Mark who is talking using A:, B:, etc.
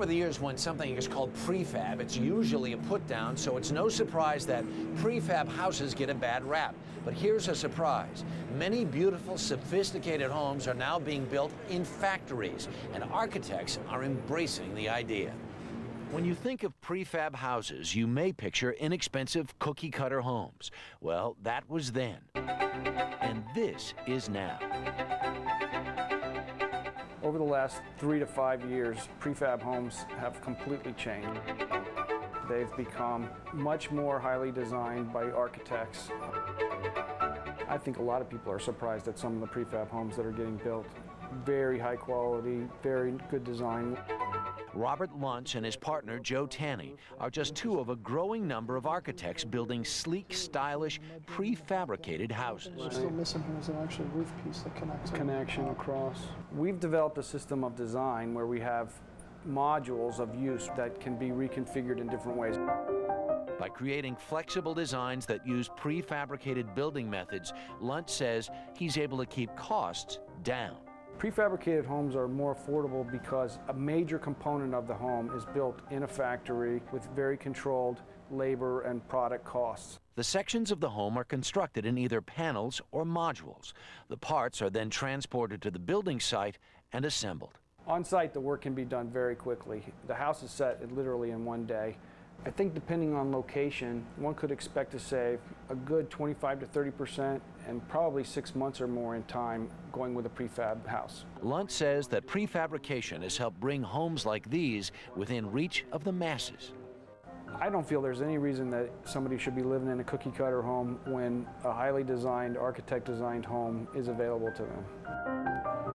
A: Over the years, when something is called prefab, it's usually a put down, so it's no surprise that prefab houses get a bad rap. But here's a surprise many beautiful, sophisticated homes are now being built in factories, and architects are embracing the idea. When you think of prefab houses, you may picture inexpensive cookie cutter homes. Well, that was then. And this is now.
B: Over the last three to five years, prefab homes have completely changed. They've become much more highly designed by architects. I think a lot of people are surprised at some of the prefab homes that are getting built. Very high quality, very good design.
A: Robert Luntz and his partner Joe Tanney are just two of a growing number of architects building sleek, stylish, prefabricated houses.
C: What's still missing here is an actual roof piece that connects. it.
B: Connection across. We've developed a system of design where we have modules of use that can be reconfigured in different ways.
A: By creating flexible designs that use prefabricated building methods, Luntz says he's able to keep costs down.
B: Prefabricated homes are more affordable because a major component of the home is built in a factory with very controlled labor and product costs.
A: The sections of the home are constructed in either panels or modules. The parts are then transported to the building site and assembled.
B: On site, the work can be done very quickly. The house is set literally in one day. I think depending on location, one could expect to save a good 25 to 30 percent and probably six months or more in time going with a prefab house.
A: Luntz says that prefabrication has helped bring homes like these within reach of the masses.
B: I don't feel there's any reason that somebody should be living in a cookie cutter home when a highly designed, architect designed home is available to them.